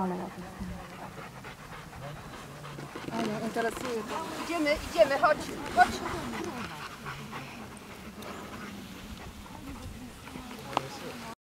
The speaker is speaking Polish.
Ale ładnie. Ale interesuje. Idziemy, idziemy, chodź, chodź.